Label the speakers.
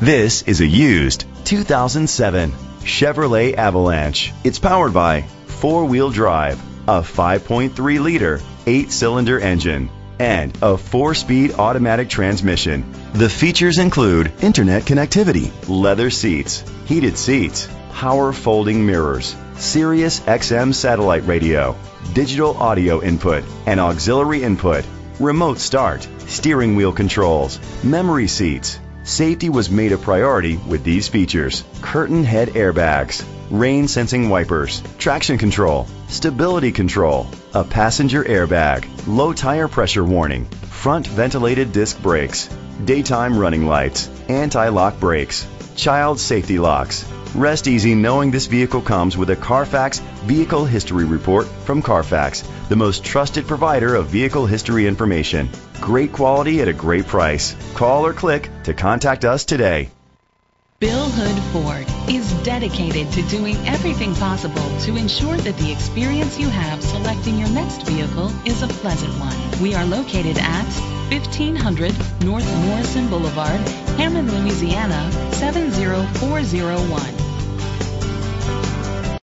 Speaker 1: This is a used 2007 Chevrolet Avalanche. It's powered by four-wheel drive, a 5.3 liter, eight-cylinder engine, and a four-speed automatic transmission. The features include internet connectivity, leather seats, heated seats, power folding mirrors, Sirius XM satellite radio, digital audio input, and auxiliary input, remote start, steering wheel controls, memory seats. Safety was made a priority with these features. Curtain head airbags, rain sensing wipers, traction control, stability control, a passenger airbag, low tire pressure warning, front ventilated disc brakes, daytime running lights, anti-lock brakes, child safety locks. Rest easy knowing this vehicle comes with a Carfax Vehicle History Report from Carfax, the most trusted provider of vehicle history information. Great quality at a great price. Call or click to contact us today.
Speaker 2: Bill Hood Ford is dedicated to doing everything possible to ensure that the experience you have selecting your next vehicle is a pleasant one. We are located at 1500 North Morrison Boulevard, Hammond, Louisiana 70401.